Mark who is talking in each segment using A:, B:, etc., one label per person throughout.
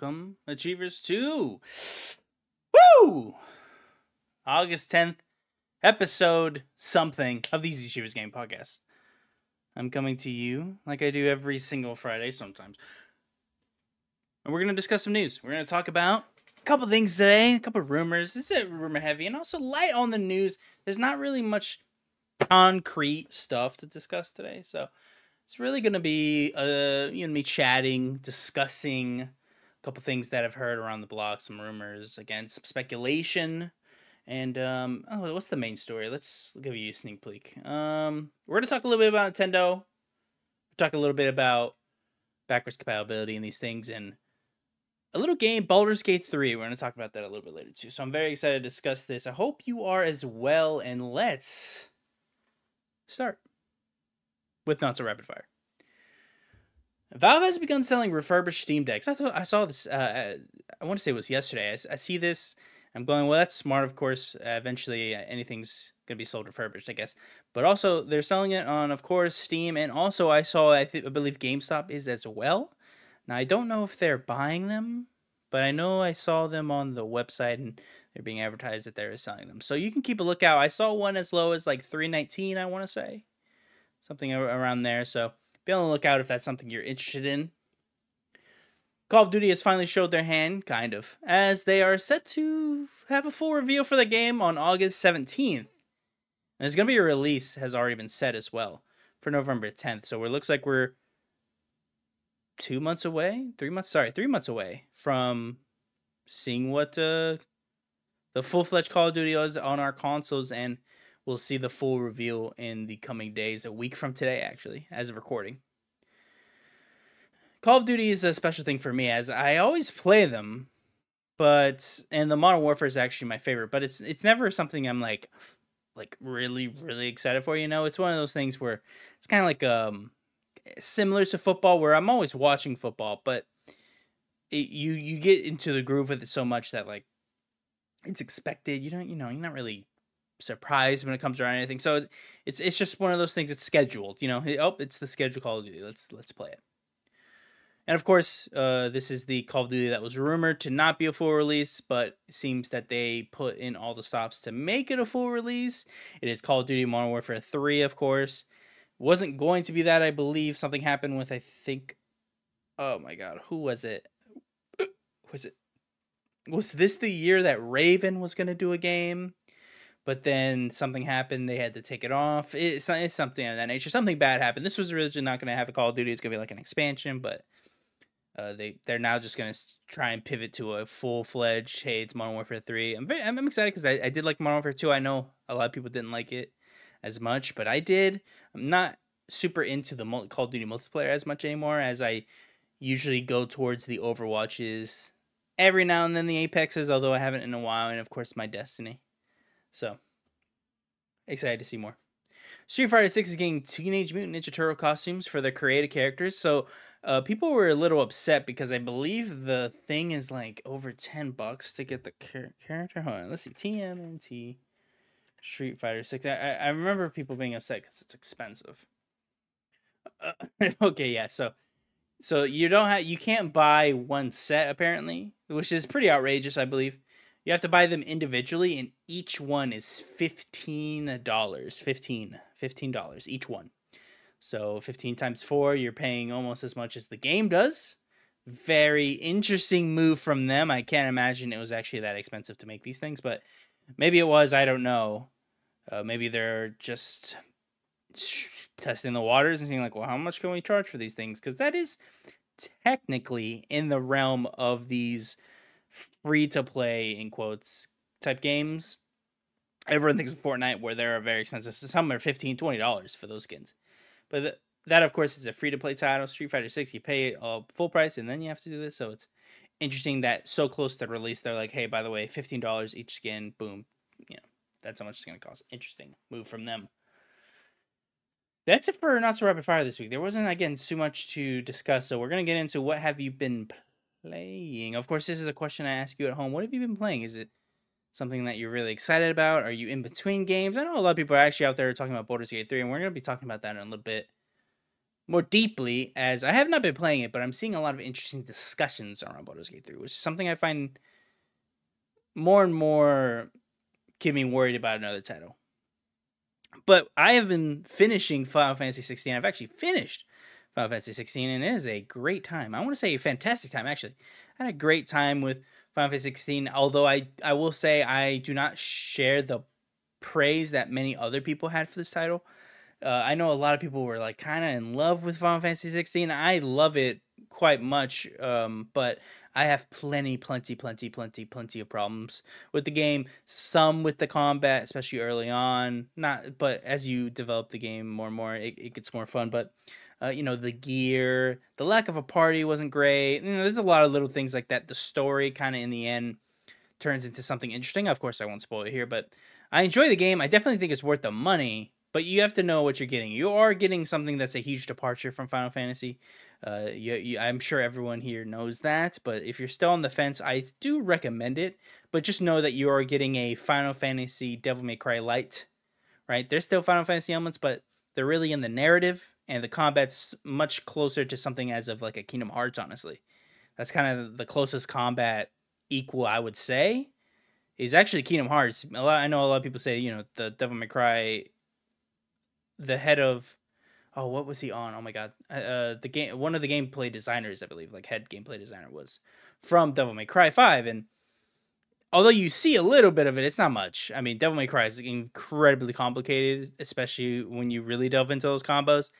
A: welcome, Achievers, to Woo! August 10th, episode something of the Easy Achievers Game Podcast. I'm coming to you like I do every single Friday sometimes. And we're going to discuss some news. We're going to talk about a couple things today, a couple rumors. This is rumor heavy and also light on the news. There's not really much concrete stuff to discuss today, so it's really going to be uh, you and me chatting, discussing a couple things that I've heard around the block, some rumors, again, some speculation, and um, oh, what's the main story? Let's give you a sneak peek. Um, we're going to talk a little bit about Nintendo. Talk a little bit about backwards compatibility and these things, and a little game, Baldur's Gate 3. We're going to talk about that a little bit later too. So I'm very excited to discuss this. I hope you are as well, and let's start with not so rapid fire. Valve has begun selling refurbished Steam decks. I thought I saw this. Uh, I want to say it was yesterday. I, I see this. I'm going. Well, that's smart. Of course, uh, eventually uh, anything's gonna be sold refurbished, I guess. But also, they're selling it on, of course, Steam, and also I saw. I, th- I believe GameStop is as well. Now I don't know if they're buying them, but I know I saw them on the website and they're being advertised that they're selling them. So you can keep a lookout. I saw one as low as like 319, I want to say something around there. So be on the lookout if that's something you're interested in. Call of Duty has finally showed their hand, kind of, as they are set to have a full reveal for the game on August 17th. And there's going to be a release, has already been set as well, for November 10th. So it looks like we're two months away, three months, sorry, three months away from seeing what uh, the full fledged Call of Duty is on our consoles and we'll see the full reveal in the coming days, a week from today, actually, as of recording. Call of Duty is a special thing for me, as I always play them, but and the Modern Warfare is actually my favorite, but it's it's never something I'm like like really really excited for. You know, it's one of those things where it's kind of like um similar to football, where I'm always watching football, but it, you you get into the groove with it so much that like it's expected. You don't you know you're not really surprised when it comes around anything. So it's it's just one of those things. It's scheduled, you know. Oh, it's the schedule Call of Duty. Let's let's play it. And of course, uh, this is the Call of Duty that was rumored to not be a full release, but seems that they put in all the stops to make it a full release. It is Call of Duty Modern Warfare 3, of course. Wasn't going to be that, I believe. Something happened with, I think, oh my god, who was it? Was it? Was this the year that Raven was going to do a game? But then something happened. They had to take it off. It's, it's something of that nature. Something bad happened. This was originally not going to have a Call of Duty. It's going to be like an expansion, but uh, they they're now just going to try and pivot to a full fledged. Hey, it's Modern Warfare Three. I'm very I'm, excited because I, I did like Modern Warfare Two. I know a lot of people didn't like it as much, but I did. I'm not super into the Call of Duty multiplayer as much anymore as I usually go towards the Overwatches. Every now and then the Apexes, although I haven't in a while, and of course my Destiny. So, excited to see more. Street Fighter 6 is getting Teenage Mutant Ninja Turtle costumes for their creative characters. So, uh, people were a little upset because I believe the thing is like over 10 bucks to get the char- character. Hold on, let's see. TMNT Street Fighter 6. I, I remember people being upset because it's expensive. Uh, okay, yeah. So, so you don't have you can't buy one set apparently, which is pretty outrageous, I believe. You have to buy them individually, and each one is fifteen dollars. Fifteen, fifteen dollars each one. So fifteen times four, you're paying almost as much as the game does. Very interesting move from them. I can't imagine it was actually that expensive to make these things, but maybe it was. I don't know. Uh, maybe they're just testing the waters and seeing like, well, how much can we charge for these things? Because that is technically in the realm of these free to play in quotes type games. Everyone thinks of Fortnite where they're very expensive. So some are 15 dollars for those skins. But th- that of course is a free to play title. Street Fighter 6 you pay a full price and then you have to do this. So it's interesting that so close to release they're like, "Hey, by the way, $15 each skin, boom." You know, that's how much it's going to cost. Interesting move from them. That's it for not so rapid fire this week. There wasn't again too much to discuss, so we're gonna get into what have you been playing? Of course, this is a question I ask you at home. What have you been playing? Is it something that you're really excited about? Are you in between games? I know a lot of people are actually out there talking about Baldur's Gate 3, and we're going to be talking about that in a little bit more deeply as I have not been playing it, but I'm seeing a lot of interesting discussions around Baldur's Gate 3, which is something I find more and more get me worried about another title. But I have been finishing Final Fantasy 16. I've actually finished Final Fantasy 16, and it is a great time. I want to say a fantastic time, actually. I had a great time with Final Fantasy 16, although I, I will say I do not share the praise that many other people had for this title. Uh, I know a lot of people were like kind of in love with Final Fantasy 16. I love it quite much, um, but I have plenty, plenty, plenty, plenty, plenty of problems with the game. Some with the combat, especially early on. Not, but as you develop the game more and more, it, it gets more fun. But uh, you know, the gear, the lack of a party wasn't great. You know, there's a lot of little things like that. The story kind of in the end turns into something interesting. Of course, I won't spoil it here, but I enjoy the game. I definitely think it's worth the money but you have to know what you're getting. You are getting something that's a huge departure from Final Fantasy. Uh, you, you, I'm sure everyone here knows that, but if you're still on the fence, I do recommend it. But just know that you are getting a Final Fantasy Devil May Cry Light, right? There's still Final Fantasy elements, but they're really in the narrative, and the combat's much closer to something as of like a Kingdom Hearts, honestly. That's kind of the closest combat equal, I would say, is actually Kingdom Hearts. A lot, I know a lot of people say, you know, the Devil May Cry the head of oh what was he on oh my god uh, uh, the game one of the gameplay designers i believe like head gameplay designer was from devil may cry 5 and although you see a little bit of it it's not much i mean devil may cry is incredibly complicated especially when you really delve into those combos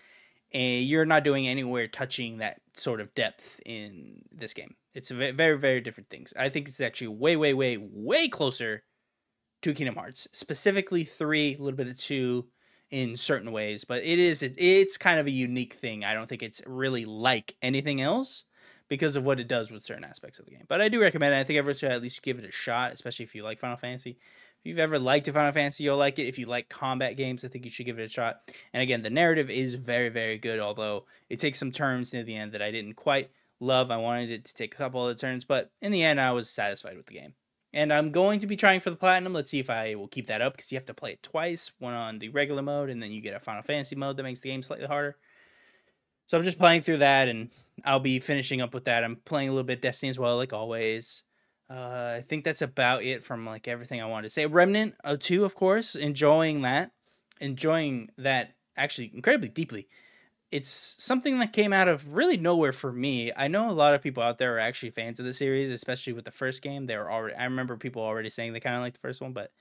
A: and you're not doing anywhere touching that sort of depth in this game it's very very very different things i think it's actually way way way way closer to kingdom hearts specifically 3 a little bit of 2 in certain ways, but it is it, it's kind of a unique thing. I don't think it's really like anything else because of what it does with certain aspects of the game. But I do recommend it. I think everyone should at least give it a shot, especially if you like Final Fantasy. If you've ever liked a Final Fantasy, you'll like it. If you like combat games, I think you should give it a shot. And again, the narrative is very, very good, although it takes some turns near the end that I didn't quite love. I wanted it to take a couple of turns, but in the end, I was satisfied with the game. And I'm going to be trying for the platinum. Let's see if I will keep that up because you have to play it twice, one on the regular mode, and then you get a Final Fantasy mode that makes the game slightly harder. So I'm just playing through that, and I'll be finishing up with that. I'm playing a little bit Destiny as well, like always. Uh, I think that's about it from like everything I wanted to say. Remnant uh, 2, of course, enjoying that, enjoying that actually incredibly deeply it's something that came out of really nowhere for me. I know a lot of people out there are actually fans of the series, especially with the first game. They were already I remember people already saying they kind of like the first one, but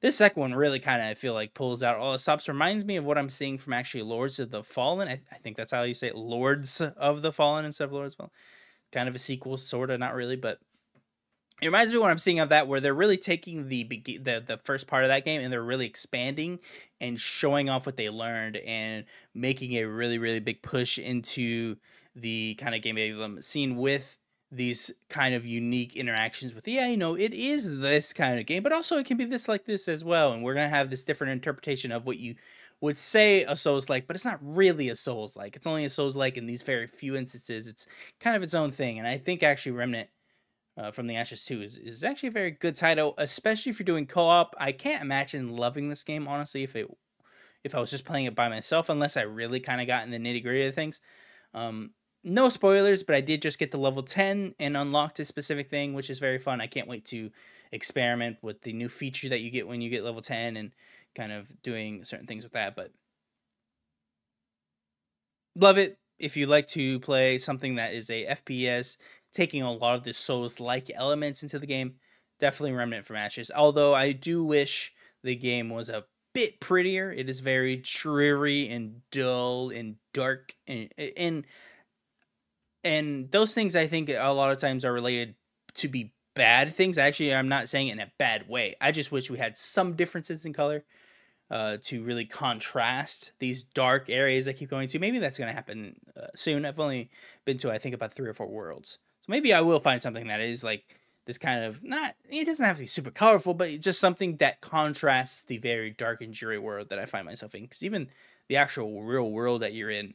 A: this second one really kind of I feel like pulls out all the stops. Reminds me of what I'm seeing from actually Lords of the Fallen. I, I think that's how you say it, Lords of the Fallen instead of Lords of Fallen. Kind of a sequel, sort of, not really, but it reminds me what I'm seeing of that where they're really taking the the the first part of that game and they're really expanding and showing off what they learned and making a really really big push into the kind of game scene with these kind of unique interactions with yeah you know it is this kind of game but also it can be this like this as well and we're gonna have this different interpretation of what you would say a souls like but it's not really a souls like. It's only a souls like in these very few instances. It's kind of its own thing and i think actually remnant uh, from the Ashes 2 is, is actually a very good title, especially if you're doing co-op. I can't imagine loving this game, honestly, if it if I was just playing it by myself, unless I really kind of got in the nitty-gritty of things. Um, no spoilers, but I did just get to level 10 and unlocked a specific thing, which is very fun. I can't wait to experiment with the new feature that you get when you get level 10 and kind of doing certain things with that, but love it. If you like to play something that is a FPS taking a lot of the Souls like elements into the game. Definitely Remnant from Ashes. Although I do wish the game was a bit prettier. It is very dreary and dull and dark and and and those things I think a lot of times are related to be bad things. Actually, I'm not saying it in a bad way. I just wish we had some differences in color uh, to really contrast these dark areas I keep going to. Maybe that's going to happen uh, soon. I've only been to I think about three or four worlds maybe I will find something that is like this kind of not it doesn't have to be super colorful, but just something that contrasts the very dark and dreary world that I find myself in. Because even the actual real world that you're in,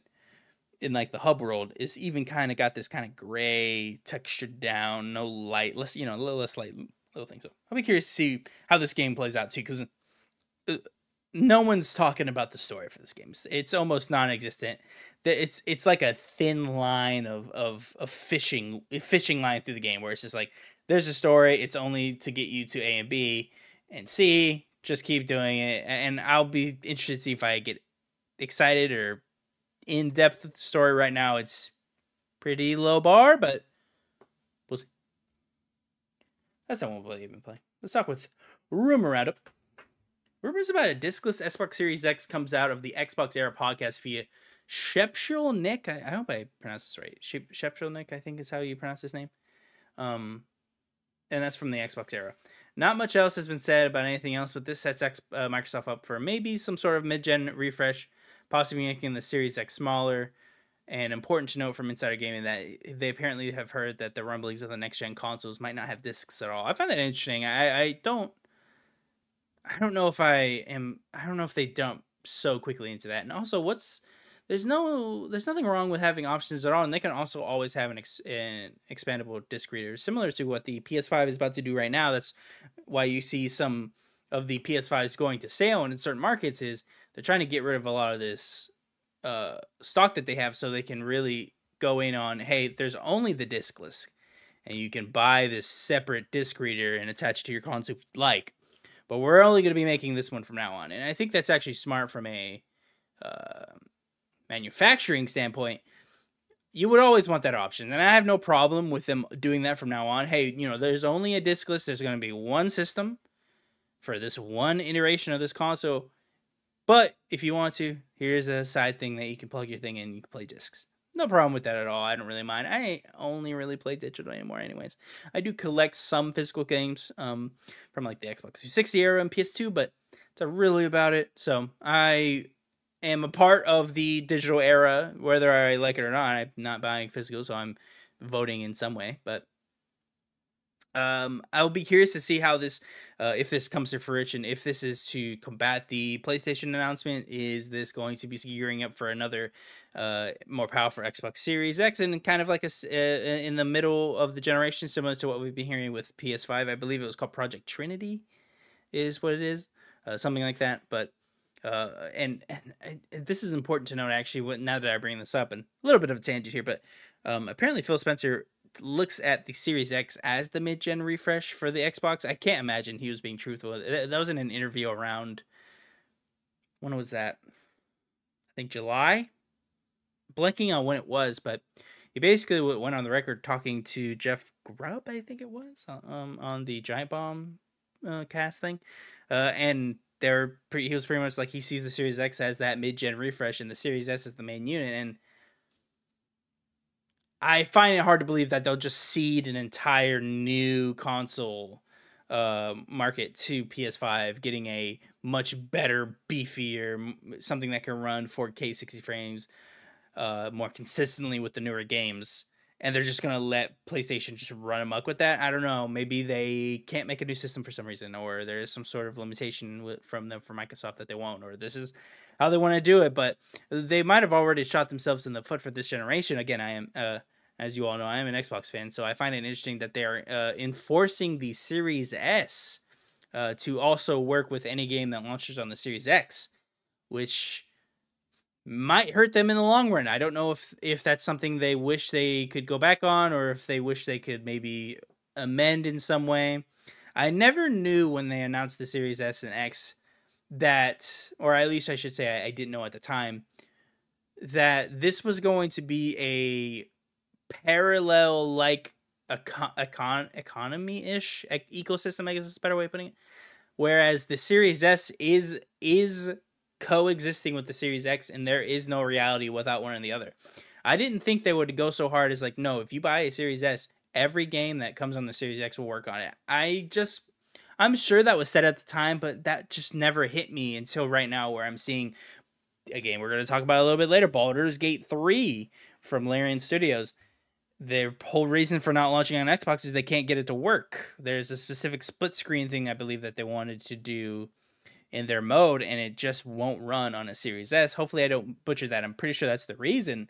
A: in like the hub world, is even kind of got this kind of gray textured down, no light, less you know, a little less light, little thing. So I'll be curious to see how this game plays out too, because uh, no one's talking about the story for this game. It's almost non-existent. It's it's like a thin line of of of fishing fishing line through the game where it's just like there's a story. It's only to get you to A and B and C. Just keep doing it, and I'll be interested to see if I get excited or in depth with the story. Right now, it's pretty low bar, but we'll see. That's not what we've been playing. Let's talk with rumor roundup. Rumors about a discless Xbox Series X comes out of the Xbox Era podcast via Shpeshal Nick. I, I, hope I pronounced this right. Shpeshal Nick, I think is how you pronounce his name. Um, and that's from the Xbox Era. Not much else has been said about anything else, but this sets X, uh, Microsoft up for maybe some sort of mid-gen refresh, possibly making the Series X smaller. And important to note from Insider Gaming that they apparently have heard that the rumblings of the next gen consoles might not have discs at all. I find that interesting. I, I don't I don't know if I am I don't know if they dump so quickly into that. And also what's there's no there's nothing wrong with having options at all and they can also always have an, ex, an expandable disc reader similar to what the PS5 is about to do right now. That's why you see some of the PS5s going to sale and in certain markets is they're trying to get rid of a lot of this uh, stock that they have so they can really go in on hey there's only the discless and you can buy this separate disc reader and attach it to your console like but we're only going to be making this one from now on. And i think that's actually smart from a uh, manufacturing standpoint. You would always want that option and i have no problem with them doing that from now on. Hey you know there's only a discless there's going to be one system for this one iteration of this console. But if you want to, here's a side thing that you can plug your thing in. You can play discs. No problem with that at all. I don't really mind. I only really play digital anymore, anyways. I do collect some physical games um, from like the Xbox 360 era and PS2, but that's really about it. So I am a part of the digital era, whether I like it or not. I'm not buying physical, so I'm voting in some way. But um, I'll be curious to see how this, uh, if this comes to fruition, if this is to combat the PlayStation announcement, is this going to be gearing up for another, uh, more powerful Xbox Series X, and kind of like a uh, in the middle of the generation, similar to what we've been hearing with PS5. I believe it was called Project Trinity, is what it is, uh, something like that. But uh, and, and, and this is important to note actually. Now that I bring this up, and a little bit of a tangent here, but um, apparently Phil Spencer looks at the Series X as the mid gen refresh for the Xbox. I can't imagine he was being truthful. That was in an interview around when was that? I think July. Blanking on when it was, but he basically went on the record talking to Jeff Grubb, I think it was, um, on the Giant Bomb uh, cast thing, uh, and they're he was pretty much like he sees the Series X as that mid gen refresh, and the Series S is the main unit, and I find it hard to believe that they'll just seed an entire new console uh, market to PS5, getting a much better, beefier, something that can run 4K 60 frames uh, more consistently with the newer games. And they're just gonna let PlayStation just run amok with that. I don't know. Maybe they can't make a new system for some reason, or there's some sort of limitation from them for Microsoft that they won't, or this is how they want to do it. But they might have already shot themselves in the foot for this generation. Again, I am uh, as you all know, I am an Xbox fan, so I find it interesting that they are uh, enforcing the Series S uh, to also work with any game that launches on the Series X, which might hurt them in the long run. I don't know if if that's something they wish they could go back on, or if they wish they could maybe amend in some way. I never knew when they announced the Series S and X that, or at least I should say, I, I didn't know at the time that this was going to be a parallel like econ, econ economy ish ecosystem. I guess is a better way of putting it. Whereas the Series S is is coexisting with the Series X, and there is no reality without one or the other. I didn't think they would go so hard as like, no, if you buy a Series S, every game that comes on the Series X will work on it. I just I'm sure that was said at the time, but that just never hit me until right now where I'm seeing a game we're going to talk about a little bit later, Baldur's Gate 3 from Larian Studios their whole reason for not launching on Xbox is they can't get it to work. There's a specific split screen thing I believe that they wanted to do in their mode, and it just won't run on a Series S. Hopefully, I don't butcher that. I'm pretty sure that's the reason,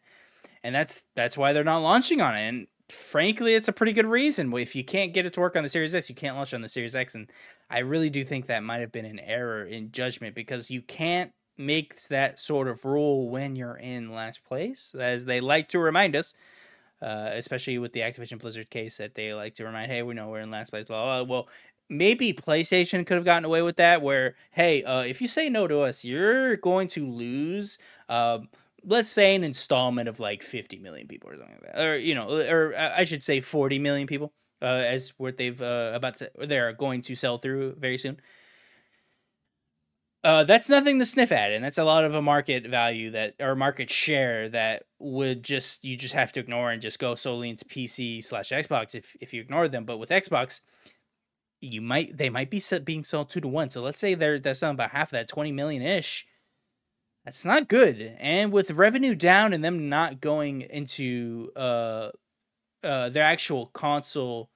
A: and that's that's why they're not launching on it. And frankly, it's a pretty good reason. If you can't get it to work on the Series X, you can't launch on the Series X. And I really do think that might have been an error in judgment because you can't make that sort of rule when you're in last place, as they like to remind us. Uh, especially with the Activision Blizzard case, that they like to remind, hey, we know we're in last place. Blah, blah, blah. Well, maybe PlayStation could have gotten away with that, where hey, uh, if you say no to us, you're going to lose. Um, let's say an installment of like 50 million people or something like that or you know or i should say 40 million people uh, as what they've uh, about to they're going to sell through very soon uh, that's nothing to sniff at and that's a lot of a market value that or market share that would just you just have to ignore and just go solely into pc slash xbox if, if you ignore them but with xbox you might they might be being sold two to one so let's say they're they're selling about half of that 20 million ish that's not good. And with revenue down and them not going into uh, uh, their actual console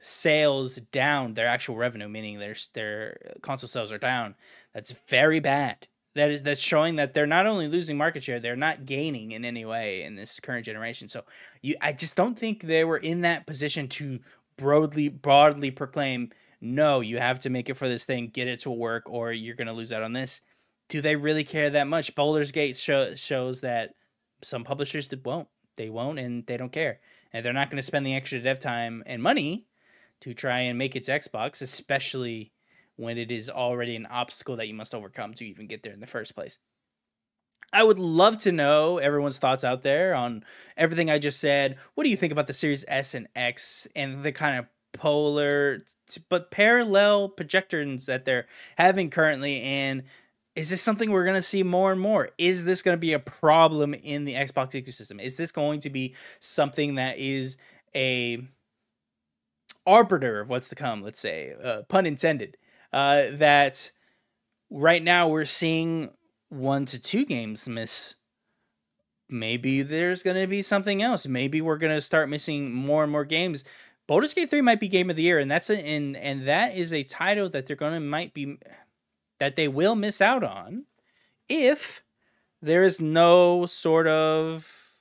A: sales down, their actual revenue, meaning their their console sales are down. That's very bad. That is that's showing that they're not only losing market share, they're not gaining in any way in this current generation. So you, I just don't think they were in that position to broadly broadly proclaim, no, you have to make it for this thing, get it to work, or you're gonna lose out on this do they really care that much? Baldur's Gate show, shows that some publishers that won't. They won't, and they don't care, and they're not going to spend the extra dev time and money to try and make it to Xbox, especially when it is already an obstacle that you must overcome to even get there in the first place. I would love to know everyone's thoughts out there on everything I just said. What do you think about the Series S and X and the kind of polar but parallel projections that they're having currently and is this something we're going to see more and more? Is this going to be a problem in the Xbox ecosystem? Is this going to be something that is a arbiter of what's to come, let's say, uh, pun intended, uh, that right now we're seeing one to two games miss. Maybe there's going to be something else. Maybe we're going to start missing more and more games. Baldur's Gate 3 might be game of the year and that's a, and and that is a title that they're going to might be that they will miss out on if there is no sort of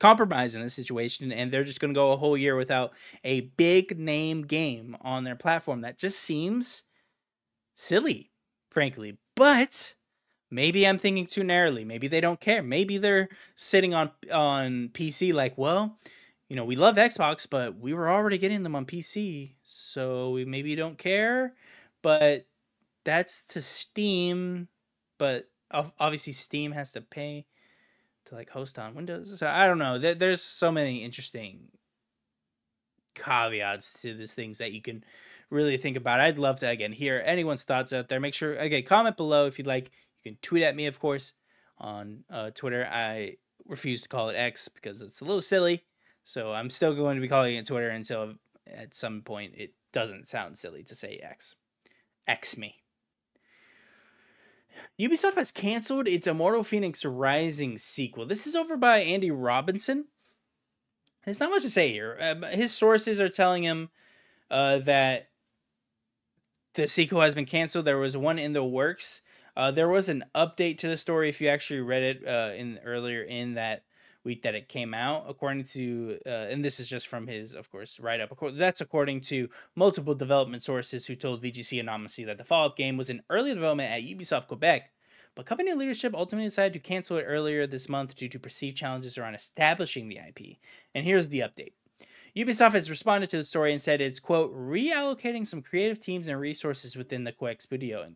A: compromise in this situation and they're just going to go a whole year without a big name game on their platform that just seems silly frankly but maybe i'm thinking too narrowly maybe they don't care maybe they're sitting on on pc like well you know we love xbox but we were already getting them on pc so we maybe don't care but that's to Steam, but obviously Steam has to pay to like host on Windows. So I don't know. There's so many interesting caveats to these things that you can really think about. I'd love to again hear anyone's thoughts out there. Make sure again comment below if you'd like. You can tweet at me, of course, on uh, Twitter. I refuse to call it X because it's a little silly. So I'm still going to be calling it Twitter until at some point it doesn't sound silly to say X. X me. Ubisoft has canceled its Immortal Fenyx Rising sequel. This is over by Andy Robinson. There's not much to say here. Uh, his sources are telling him uh, that the sequel has been canceled. There was one in the works. Uh, there was an update to the story if you actually read it uh, in earlier in that week that it came out, according to, uh, and this is just from his, of course, write up. That's according to multiple development sources who told VGC Anonymously that the follow up game was in early development at Ubisoft Quebec, but company leadership ultimately decided to cancel it earlier this month due to perceived challenges around establishing the IP. And here's the update. Ubisoft has responded to the story and said it's, quote, reallocating some creative teams and resources within the Quebec studio,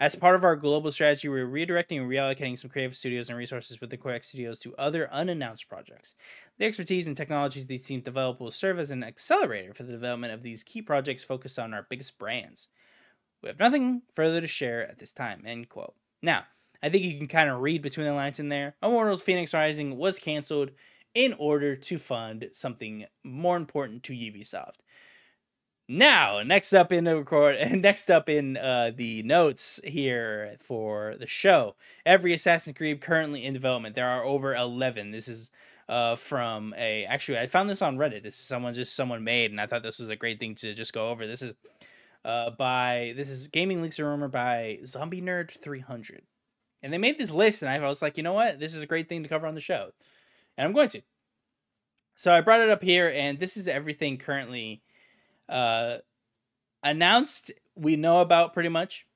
A: as part of our global strategy, we're redirecting and reallocating some creative studios and resources within Quebec Studios to other unannounced projects. The expertise and technologies these teams develop will serve as an accelerator for the development of these key projects focused on our biggest brands. We have nothing further to share at this time. End quote. Now, I think you can kind of read between the lines in there. Immortals Fenyx Rising was canceled in order to fund something more important to Ubisoft. Now, next up in the record, next up in uh, the notes here for the show, every Assassin's Creed currently in development. There are over eleven. This is uh, from a actually I found this on Reddit. This is someone just someone made, and I thought this was a great thing to just go over. This is uh, by this is Gaming Leaks a Rumor by Zombie Nerd three hundred, and they made this list, and I was like, you know what, this is a great thing to cover on the show, and I'm going to. So I brought it up here, and this is everything currently uh, announced. We know about pretty much.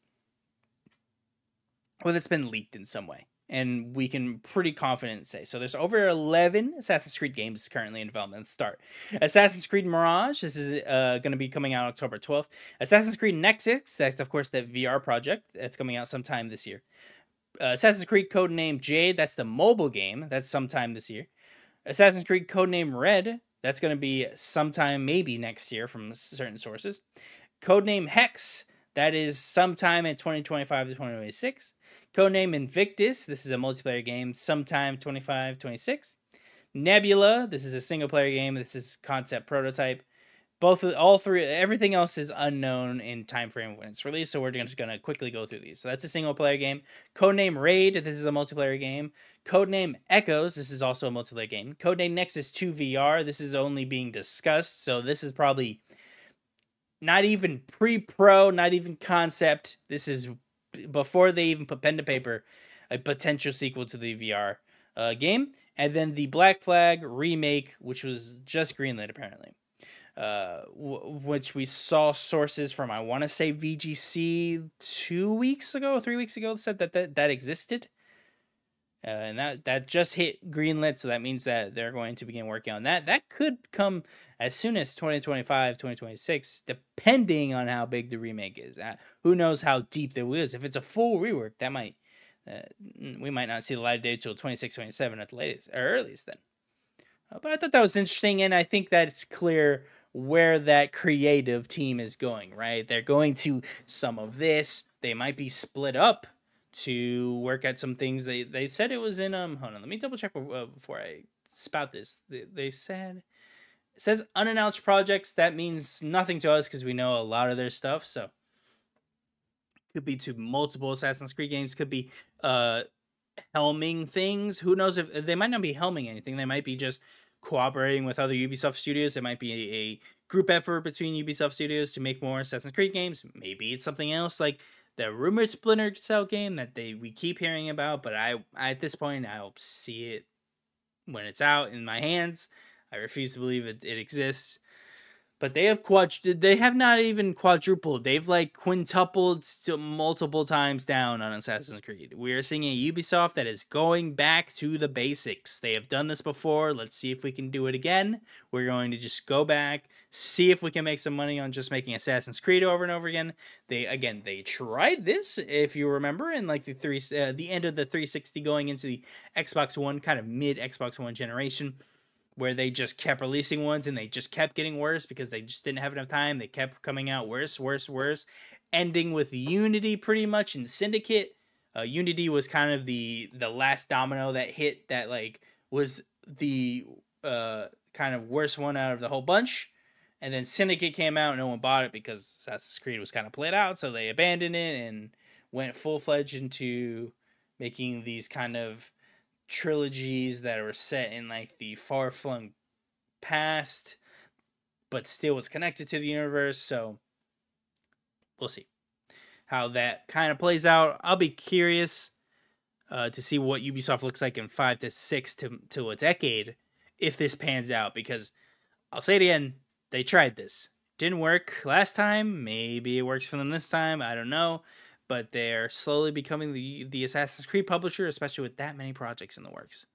A: Well, it's been leaked in some way and we can pretty confident say so there's over 11 assassin's creed games currently in development start assassin's creed mirage this is uh, going to be coming out october 12th assassin's creed nexus that's of course that vr project that's coming out sometime this year uh, assassin's creed codename jade that's the mobile game that's sometime this year assassin's creed codename red that's going to be sometime maybe next year from certain sources codename hex that is sometime in 2025 to 2026 Codename Invictus. This is a multiplayer game, sometime 25, 26. Nebula. This is a single player game. This is concept prototype. Both of all three, everything else is unknown in time frame when it's released. So we're just gonna quickly go through these. So that's a single player game. Codename Raid. This is a multiplayer game. Codename Echoes. This is also a multiplayer game. Codename Nexus 2 VR. This is only being discussed. So this is probably not even pre-pro, not even concept. This is before they even put pen to paper a potential sequel to the VR uh, game, and then the Black Flag remake, which was just greenlit apparently, w- which we saw sources from. I want to say VGC two weeks ago, three weeks ago said that that, that existed. Uh, and that that just hit greenlit, so that means that they're going to begin working on that. That could come as soon as 2025, 2026, depending on how big the remake is. Uh, who knows how deep the is? If it's a full rework, that might uh, we might not see the light of day till 26, 27 at the latest or earliest then. Uh, but I thought that was interesting, and I think that it's clear where that creative team is going. Right, they're going to some of this. They might be split up to work at some things. They they said it was in um. Hold on, let me double check uh, before I spout this. They, they said it says unannounced projects. That means nothing to us because we know a lot of their stuff. So could be to multiple Assassin's Creed games. Could be uh helming things. Who knows if they might not be helming anything. They might be just cooperating with other Ubisoft studios. It might be a, group effort between Ubisoft studios to make more Assassin's Creed games. Maybe it's something else like the rumored Splinter Cell game that they we keep hearing about. But I at this point I'll see it when it's out in my hands. I refuse to believe it, it exists. But they have quad they have not even quadrupled. They've like quintupled to multiple times down on Assassin's Creed. We are seeing a Ubisoft that is going back to the basics. They have done this before. Let's see if we can do it again. We're going to just go back, see if we can make some money on just making Assassin's Creed over and over again. They again, they tried this if you remember in like the three uh, the end of the 360 going into the Xbox One kind of mid Xbox One generation where they just kept releasing ones and they just kept getting worse because they just didn't have enough time. They kept coming out worse, worse, worse, ending with Unity pretty much in Syndicate. Uh, Unity was kind of the the last domino that hit that like was the uh, kind of worst one out of the whole bunch. And then Syndicate came out, and no one bought it because Assassin's Creed was kind of played out, so they abandoned it and went full fledged into making these kind of trilogies that were set in like the far flung past, but still was connected to the universe. So we'll see how that kind of plays out. I'll be curious uh, to see what Ubisoft looks like in five to six to to a decade if this pans out. Because I'll say it again, they tried this, didn't work last time. Maybe it works for them this time. I don't know but they're slowly becoming the the Assassin's Creed publisher, especially with that many projects in the works.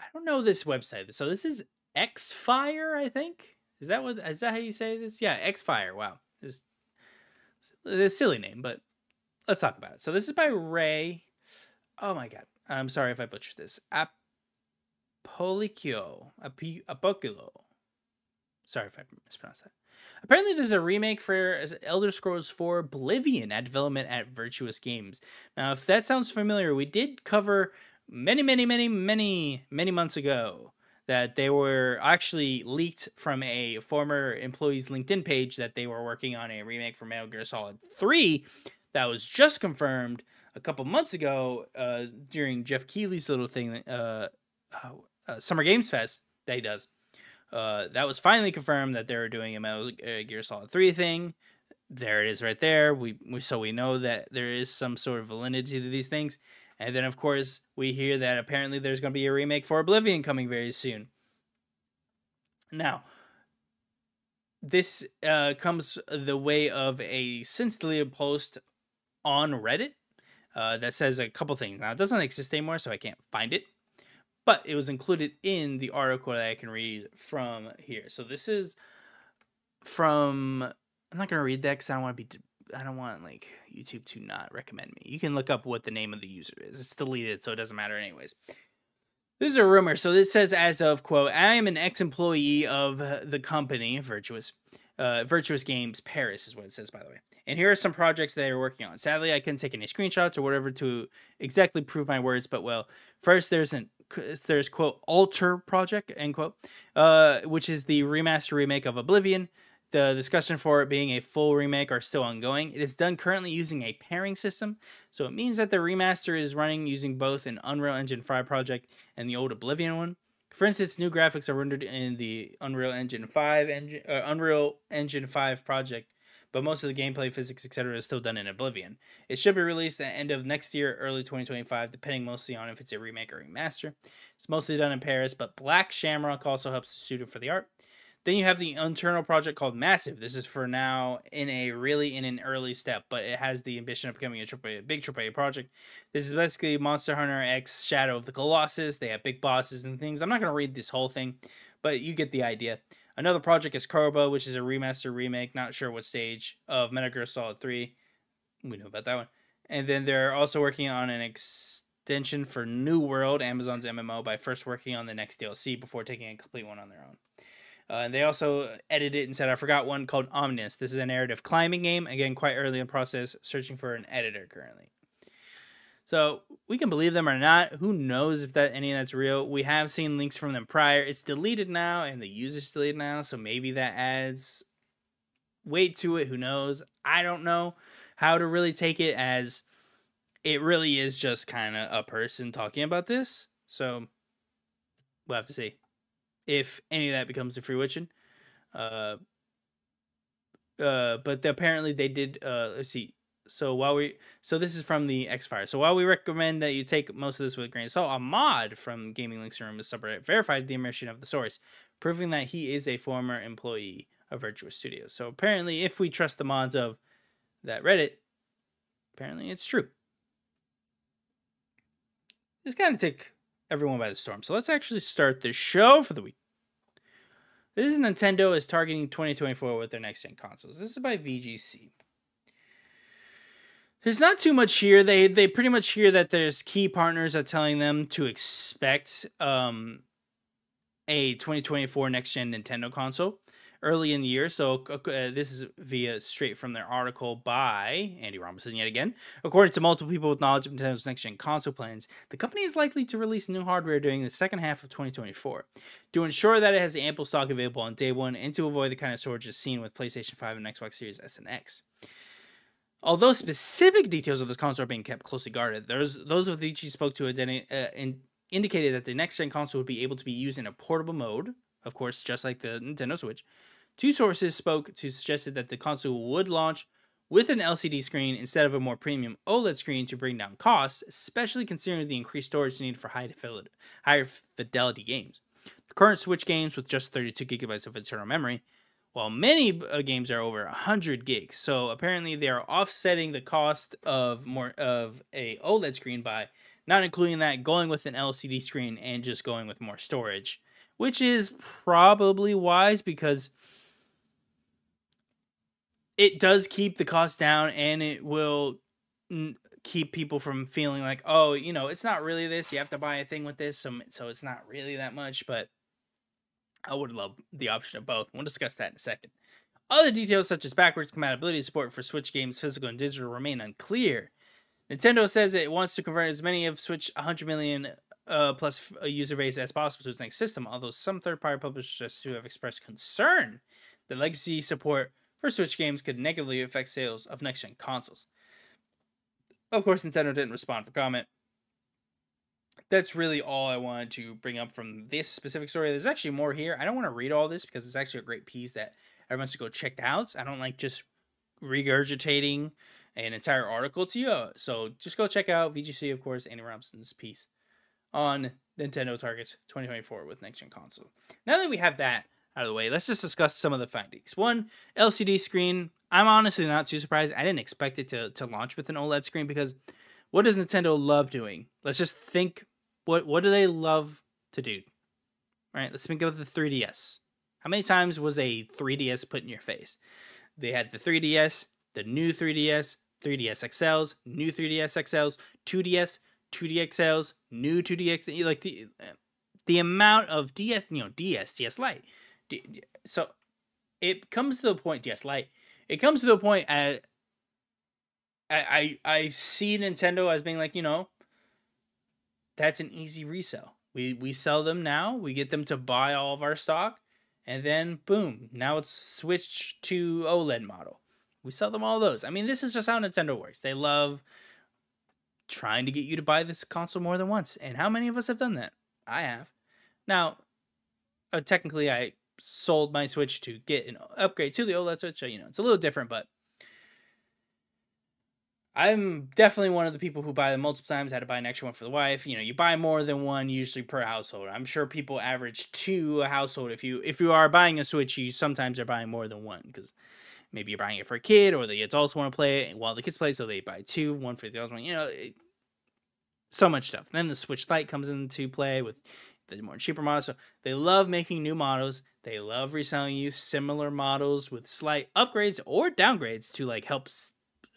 A: I don't know this website. So this is Xfire, I think. Is that what is that how you say this? Yeah, Xfire. Wow. This a silly name, but let's talk about it. So this is by Ray. Oh my god. I'm sorry if I butchered this. Apolicchio. Apoculo. Sorry if I mispronounced that. Apparently, there's a remake for Elder Scrolls 4 Oblivion at development at Virtuos Games. Now, if that sounds familiar, we did cover many, many, many, many, many months ago that they were actually leaked from a former employee's LinkedIn page that they were working on a remake for Metal Gear Solid 3 that was just confirmed a couple months ago uh, during Geoff Keighley's little thing, uh, uh, Summer Games Fest that he does. Uh, that was finally confirmed that they were doing a Metal Gear Solid 3 thing. There it is right there. We, we so we know that there is some sort of validity to these things. And then, of course, we hear that apparently there's going to be a remake for Oblivion coming very soon. Now, this uh, comes the way of a since post on Reddit uh, that says a couple things. Now, it doesn't exist anymore, so I can't find it, but it was included in the article that I can read from here. So this is from. I'm not gonna read that because I don't want to be. I don't want like YouTube to not recommend me. You can look up what the name of the user is. It's deleted, so it doesn't matter anyways. This is a rumor. So this says, as of quote, I am an ex-employee of the company Virtuos, uh, Virtuos Games Paris is what it says, by the way. And here are some projects they are working on. Sadly, I couldn't take any screenshots or whatever to exactly prove my words, but well, first there's an there's quote alter project end quote, uh, which is the remaster remake of Oblivion. The discussion for it being a full remake are still ongoing. It is done currently using a pairing system, so it means that the remaster is running using both an Unreal Engine 5 project and the old Oblivion one. For instance, new graphics are rendered in the Unreal Engine 5 engine, uh, Unreal Engine 5 project, but most of the gameplay, physics, etc. is still done in Oblivion. It should be released at the end of next year, early 2025, depending mostly on if it's a remake or remaster. It's mostly done in Paris, but Black Shamrock also helps the studio for the art. Then you have the internal project called Massive. This is for now in a really in an early step, but it has the ambition of becoming a AAA, a big AAA project. This is basically Monster Hunter X Shadow of the Colossus. They have big bosses and things. I'm not going to read this whole thing, but you get the idea. Another project is Krobo, which is a remaster remake, not sure what stage, of Metal Gear Solid 3. We know about that one. And then they're also working on an extension for New World, Amazon's MMO, by first working on the next DLC before taking a complete one on their own. Uh, and they also edited it and said, I forgot one called Omnis. This is a narrative climbing game. Again, quite early in process, searching for an editor currently. So we can believe them or not. Who knows if that any of that's real? We have seen links from them prior. It's deleted now, and the user's deleted now. So maybe that adds weight to it. Who knows? I don't know how to really take it as it really is just kind of a person talking about this. So we'll have to see if any of that becomes a free witching. Uh, uh, but apparently they did. Uh, let's see. So while we, so this is from the Xfire. So while we recommend that you take most of this with a grain of salt, a mod from Gaming Links Room is subreddit verified the immersion of the source, proving that he is a former employee of Virtuos Studios. So apparently, if we trust the mods of that Reddit, apparently it's true. This kind of take everyone by the storm. So let's actually start the show for the week. This is Nintendo is targeting 2024 with their next gen consoles. This is by VGC. There's not too much here. They they pretty much hear that there's key partners are telling them to expect um, a 2024 next gen Nintendo console early in the year. So uh, this is via straight from their article by Andy Robinson yet again. According to multiple people with knowledge of Nintendo's next gen console plans, the company is likely to release new hardware during the second half of 2024 to ensure that it has ample stock available on day one and to avoid the kind of shortages seen with PlayStation 5 and Xbox Series S and X. Although specific details of this console are being kept closely guarded, there's those of VG spoke to identi- uh, in, indicated that the next gen console would be able to be used in a portable mode, of course, just like the Nintendo Switch, Two sources spoke to suggested that the console would launch with an LCD screen instead of a more premium OLED screen to bring down costs, especially considering the increased storage needed for high fidelity, higher fidelity games. The current Switch games with just 32 gigabytes of internal memory, while many uh, games are over 100 gigs. So apparently they are offsetting the cost of more of a OLED screen by not including that, going with an LCD screen and just going with more storage, which is probably wise because it does keep the cost down and it will keep people from feeling like oh you know it's not really this you have to buy a thing with this so, so it's not really that much but i would love the option of both we'll discuss that in a second other details such as backwards compatibility support for switch games physical and digital remain unclear nintendo says it wants to convert as many of switch 100 million uh, plus a user base as possible to its next system although some third-party publishers to have expressed concern that legacy support for Switch games could negatively affect sales of next gen consoles. Of course, Nintendo didn't respond for comment. That's really all I wanted to bring up from this specific story. There's actually more here. I don't want to read all this because it's actually a great piece that everyone should go check out. I don't like just regurgitating an entire article to you. So just go check out VGC, of course, Andy Robinson's piece on Nintendo targets 2024 with next gen console. Now that we have that out of the way, let's just discuss some of the findings. One, LCD screen. I'm honestly not too surprised. I didn't expect it to, to launch with an OLED screen because what does Nintendo love doing? Let's just think what what do they love to do? Right? Let's think of the 3DS. How many times was a 3DS put in your face? They had the 3DS, the new 3DS, 3DS XLs, new 3DS XLs, 2DS, 2DXLs, new 2DX, like the uh, the amount of DS, you know, DS, DS Lite. So it comes to the point, DS Lite. It comes to the point at I, I I see Nintendo as being like, you know, that's an easy resell. We we sell them now, we get them to buy all of our stock, and then boom, now it's switched to OLED model. We sell them all those. I mean, this is just how Nintendo works. They love trying to get you to buy this console more than once. And how many of us have done that? I have. Now, uh, technically, I sold my Switch to get an upgrade to the OLED Switch. So, you know, it's a little different, but I'm definitely one of the people who buy them multiple times. I had to buy an extra one for the wife. You know, you buy more than one usually per household. I'm sure people average two a household. If you if you are buying a Switch, you sometimes are buying more than one because maybe you're buying it for a kid or the adults want to play it while the kids play, so they buy two, one for the other one. You know, it, so much stuff. Then the Switch Lite comes into play with the more cheaper models. So they love making new models. They love reselling you similar models with slight upgrades or downgrades to like help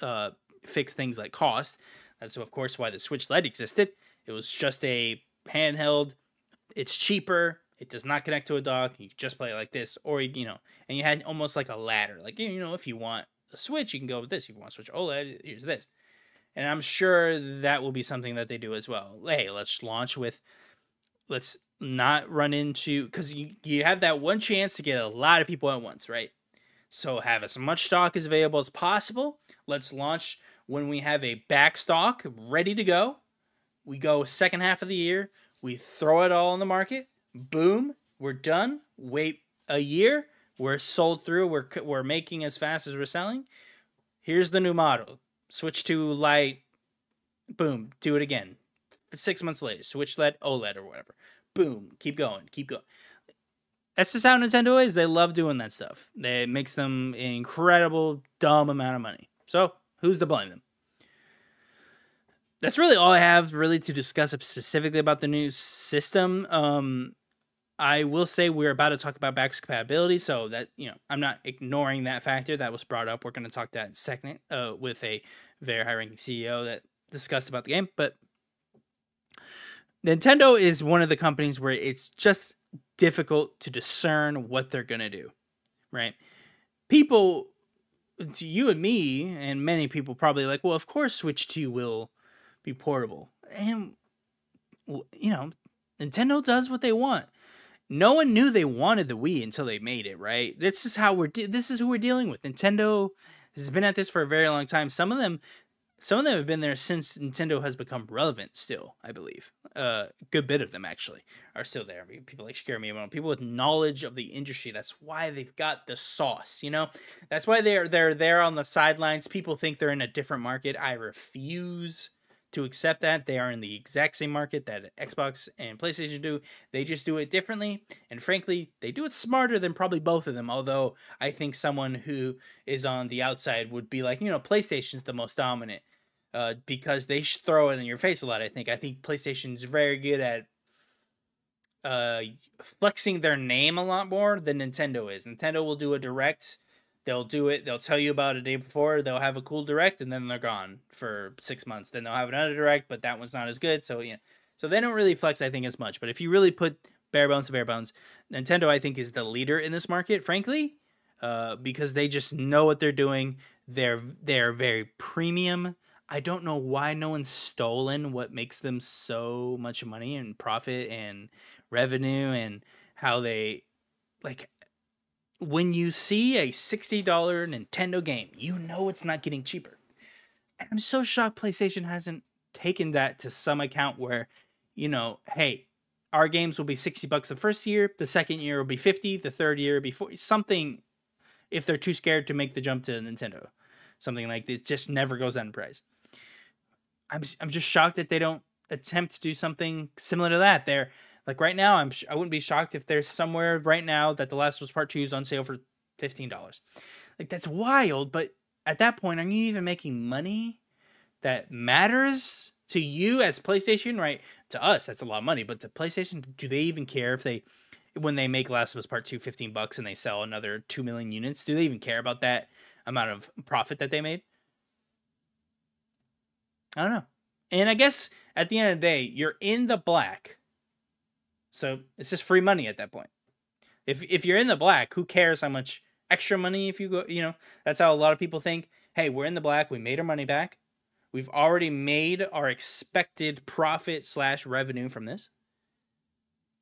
A: uh, fix things like cost. That's of course why the Switch Lite existed. It was just a handheld. It's cheaper. It does not connect to a dock. You just play it like this, or you know, and you had almost like a ladder. Like you know, if you want a Switch, you can go with this. If you want Switch OLED, here's this. And I'm sure that will be something that they do as well. Hey, let's launch with, let's not run into because you you have that one chance to get a lot of people at once, right? So have as much stock as available as possible. Let's launch when we have a back stock ready to go. We go second half of the year, we throw it all on the market. Boom, we're done. Wait a year, we're sold through. We're we're making as fast as we're selling. Here's the new model. Switch to light. Boom, do it again. Six months later, switch LED OLED or whatever. Boom, keep going, keep going. That's just how Nintendo is. They love doing that stuff. It makes them an incredible, dumb amount of money. So Who's to blame them? That's really all I have really to discuss specifically about the new system. Um, I will say we're about to talk about backwards compatibility, so that you know I'm not ignoring that factor that was brought up. We're going to talk that second uh, with a very high-ranking CEO that discussed about the game. But Nintendo is one of the companies where it's just difficult to discern what they're going to do, right? People to you and me and many people probably like, well, of course Switch 2 will be portable. And you know, Nintendo does what they want. No one knew they wanted the Wii until they made it, right? This is how we're de- this is who we're dealing with. Nintendo has been at this for a very long time. Some of them some of them have been there since Nintendo has become relevant. Still, I believe uh, a good bit of them actually are still there. People like Shigeru Miyamoto, people with knowledge of the industry. That's why they've got the sauce. You know, that's why they're they're there on the sidelines. People think they're in a different market. I refuse to accept that they are in the exact same market that Xbox and PlayStation do. They just do it differently, and frankly, they do it smarter than probably both of them. Although I think someone who is on the outside would be like, you know, PlayStation's the most dominant uh, because they throw it in your face a lot. I think. I think PlayStation's very good at uh, flexing their name a lot more than Nintendo is. Nintendo will do a direct they'll do it they'll tell you about a day before they'll have a cool direct and then they're gone for six months then they'll have another direct but that one's not as good so yeah so they don't really flex i think as much but if you really put bare bones to bare bones nintendo i think is the leader in this market frankly uh, because they just know what they're doing they're they're very premium i don't know why no one's stolen what makes them so much money and profit and revenue and how they like when you see a $60 Nintendo game, you know it's not getting cheaper. And I'm so shocked PlayStation hasn't taken that to some account where, you know, hey, our games will be 60 bucks the first year, the second year will be 50, the third year will be 40, something if they're too scared to make the jump to Nintendo. something like this just never goes down in price. I'm I'm just shocked that they don't attempt to do something similar to that. They're like right now, I'm I wouldn't be shocked if there's somewhere right now that The Last of Us Part Two is on sale for fifteen dollars. Like that's wild, but at that point, are you even making money that matters to you as PlayStation? Right to us, that's a lot of money, but to PlayStation, do they even care if they when they make Last of Us Part 2 15 bucks and they sell another 2 million units? Do they even care about that amount of profit that they made? I don't know. And I guess at the end of the day, you're in the black. So it's just free money at that point. If if you're in the black, who cares how much extra money if you go, you know, that's how a lot of people think, "Hey, we're in the black, we made our money back. We've already made our expected profit slash revenue from this.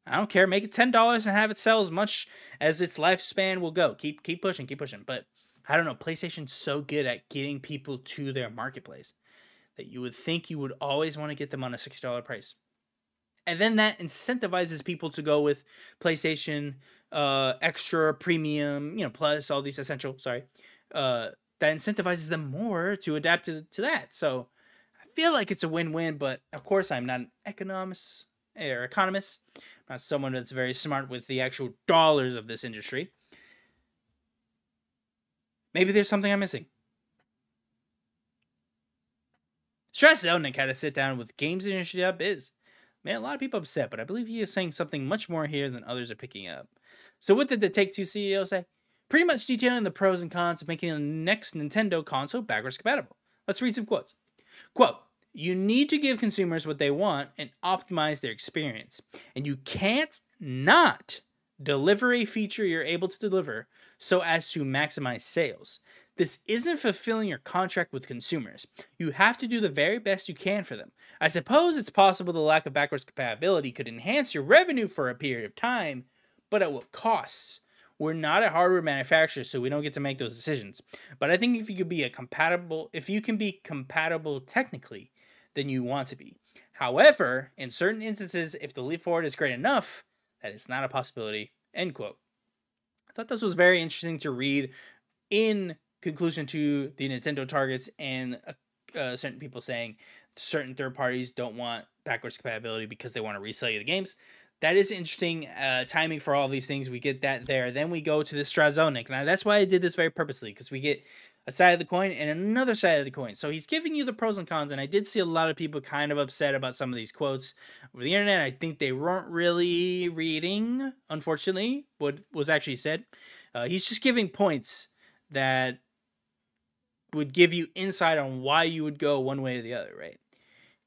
A: I don't care. Make it ten dollars and have it sell as much as its lifespan will go. Keep keep pushing, keep pushing. But I don't know. PlayStation's so good at getting people to their marketplace that you would think you would always want to get them on a $60 price. And then that incentivizes people to go with PlayStation uh, Extra, Premium, you know, Plus, all these essential, sorry. Uh, that incentivizes them more to adapt to, to that. So I feel like it's a win win, but of course, I'm not an economist or economist, I'm not someone that's very smart with the actual dollars of this industry. Maybe there's something I'm missing. Strauss Zelnick had to sit down with games up is. Man, a lot of people upset, but I believe he is saying something much more here than others are picking up. So what did the Take-Two CEO say? Pretty much detailing the pros and cons of making the next Nintendo console backwards compatible. Let's read some quotes. Quote, you need to give consumers what they want and optimize their experience. And you can't not deliver a feature you're able to deliver so as to maximize sales. This isn't fulfilling your contract with consumers. You have to do the very best you can for them. I suppose it's possible the lack of backwards compatibility could enhance your revenue for a period of time, but at what costs? We're not a hardware manufacturer, so we don't get to make those decisions. But I think if you could be a compatible, if you can be compatible technically, then you want to be. However, in certain instances, if the leap forward is great enough, that is not a possibility. End quote. I thought this was very interesting to read in conclusion to the Nintendo targets and uh, uh, certain people saying certain third parties don't want backwards compatibility because they want to resell you the games. That is interesting uh, timing for all these things. We get that there. Then we go to the Strazonic. Now, that's why I did this very purposely because we get a side of the coin and another side of the coin. So he's giving you the pros and cons. And I did see a lot of people kind of upset about some of these quotes over the internet. I think they weren't really reading, unfortunately, what was actually said. Uh, he's just giving points that would give you insight on why you would go one way or the other, right?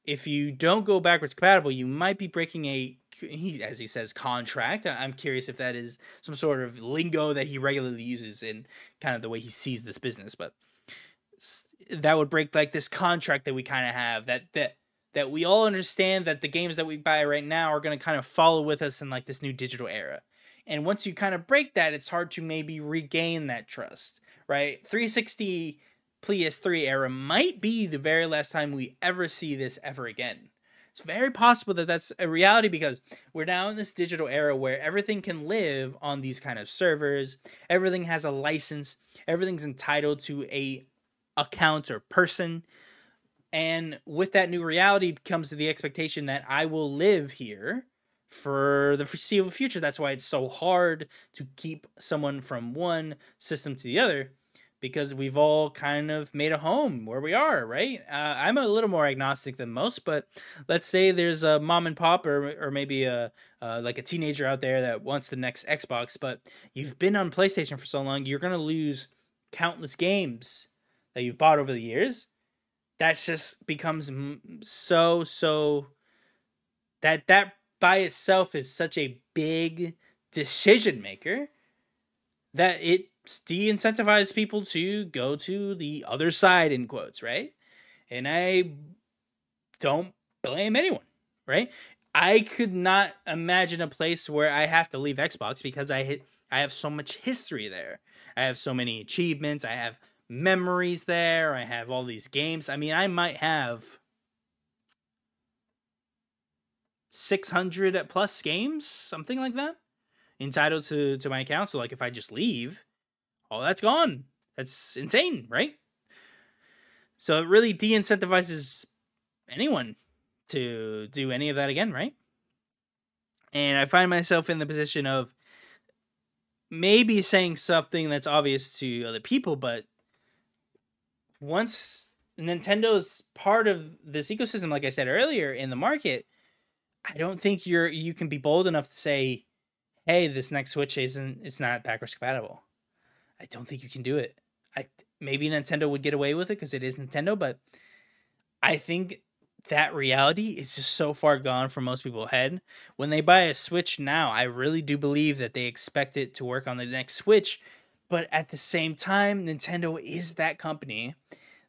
A: If you don't go backwards compatible, you might be breaking a he as he says contract. I'm curious if that is some sort of lingo that he regularly uses in kind of the way he sees this business, but that would break like this contract that we kind of have that that that we all understand that the games that we buy right now are going to kind of follow with us in like this new digital era. And once you kind of break that, it's hard to maybe regain that trust, right? 360 PS3 era might be the very last time we ever see this ever again. It's very possible that that's a reality because we're now in this digital era where everything can live on these kind of servers. Everything has a license. Everything's entitled to a account or person. And with that new reality comes the expectation that I will live here for the foreseeable future. That's why it's so hard to keep someone from one system to the other because we've all kind of made a home where we are, right? Uh, I'm a little more agnostic than most, but let's say there's a mom and pop or, or maybe a uh, like a teenager out there that wants the next Xbox, but you've been on PlayStation for so long, you're gonna lose countless games that you've bought over the years. That just becomes so so that that by itself is such a big decision maker that it de-incentivize people to go to the other side in quotes, right? And I don't blame anyone, right? I could not imagine a place where I have to leave Xbox because I hit I have so much history there. I have so many achievements, I have memories there, I have all these games. I mean, I might have 600 plus games, something like that, entitled to to my account. So like if I just leave, all that's gone. That's insane, right? So it really de incentivizes anyone to do any of that again, right? And I find myself in the position of maybe saying something that's obvious to other people, but once Nintendo's part of this ecosystem, like I said earlier, in the market, I don't think you're you can be bold enough to say, "Hey, this next Switch isn't it's not backwards compatible." I don't think you can do it. I maybe Nintendo would get away with it because it is Nintendo, but I think that reality is just so far gone from most people's head. When they buy a Switch now, I really do believe that they expect it to work on the next Switch. But at the same time, Nintendo is that company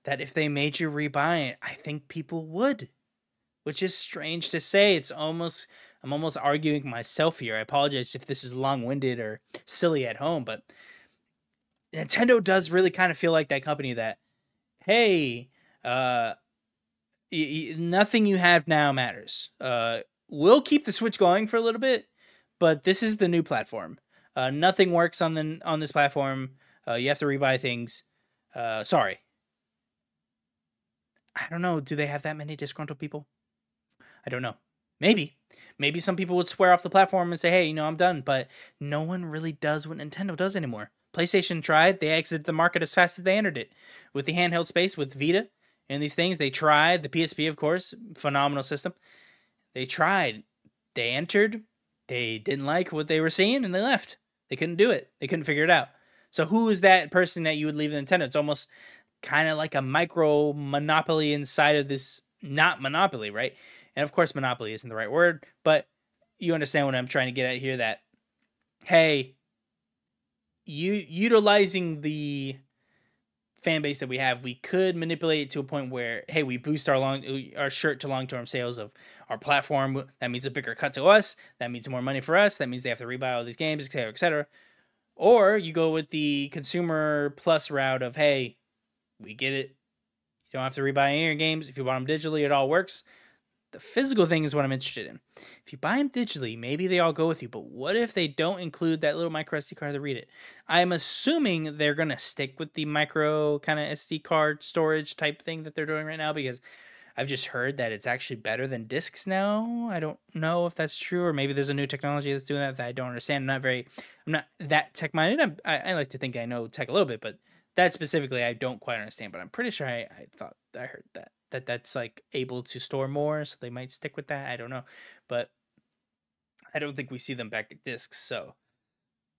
A: that if they made you rebuy it, I think people would. Which is strange to say. It's almost I'm almost arguing myself here. I apologize if this is long-winded or silly at home, but Nintendo does really kind of feel like that company that hey, uh y- y- nothing you have now matters. Uh, we'll keep the Switch going for a little bit, but this is the new platform. Uh, nothing works on the on this platform. Uh, you have to rebuy things. Uh, sorry. I don't know. Do they have that many disgruntled people? I don't know. Maybe. Maybe some people would swear off the platform and say, hey, you know, I'm done. But no one really does what Nintendo does anymore. PlayStation tried. They exited the market as fast as they entered it. With the handheld space, with Vita, and these things. They tried the PSP, of course, phenomenal system. They tried. They entered. They didn't like what they were seeing, and they left. They couldn't do it. They couldn't figure it out. So who is that person that you would leave Nintendo? It's almost kind of like a micro monopoly inside of this not monopoly, right? And of course, monopoly isn't the right word, but you understand what I'm trying to get at here. That hey, you utilizing the fan base that we have, we could manipulate it to a point where, hey, we boost our long our shirt to long term sales of our platform. That means a bigger cut to us. That means more money for us. That means they have to rebuy all these games, etc., etc. Or you go with the consumer plus route of, hey, we get it. You don't have to rebuy any of your games. If you want them digitally, it all works. The physical thing is what I'm interested in. If you buy them digitally, maybe they all go with you, but what if they don't include that little micro SD card to read it? I'm assuming they're going to stick with the micro kind of SD card storage type thing that they're doing right now because I've just heard that it's actually better than discs now. I don't know if that's true, or maybe there's a new technology that's doing that that I don't understand. I'm not very, I'm not that tech minded. I, I like to think I know tech a little bit, but that specifically I don't quite understand. But I'm pretty sure I, I thought I heard that that that's like able to store more, so they might stick with that. I don't know, but I don't think we see them back at discs. So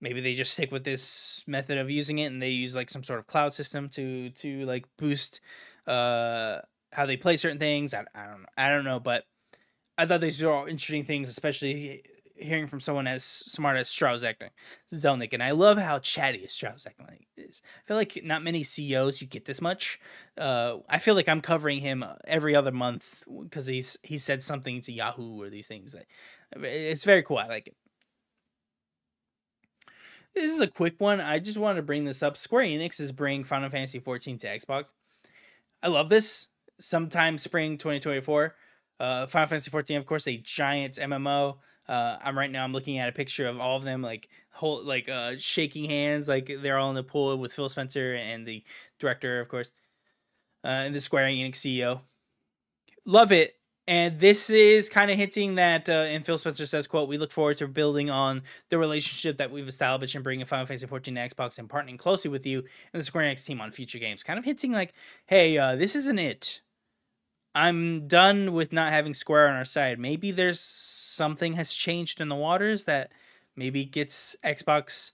A: maybe they just stick with this method of using it, and they use like some sort of cloud system to to like boost uh how they play certain things. I, I don't know. I don't know, but I thought these were all interesting things, especially hearing from someone as smart as Strauss Zelnick, and I love how chatty Strauss is. I feel like not many CEOs you get this much. Uh, I feel like I'm covering him every other month because he's he said something to Yahoo or these things. It's very cool. I like it. This is a quick one. I just wanted to bring this up. Square Enix is bringing Final Fantasy 14 to Xbox. I love this. Sometime spring 2024. Uh, Final Fantasy 14, of course, a giant MMO. Uh, I'm right now. I'm looking at a picture of all of them, like whole, like uh, shaking hands, like they're all in the pool with Phil Spencer and the director, of course, uh, and the Square Enix CEO. Love it, and this is kind of hinting that. Uh, and Phil Spencer says, "quote We look forward to building on the relationship that we've established and bringing Final Fantasy 14 to Xbox and partnering closely with you and the Square Enix team on future games." Kind of hinting like, "Hey, uh, this isn't it." I'm done with not having Square on our side. Maybe there's something has changed in the waters that maybe gets Xbox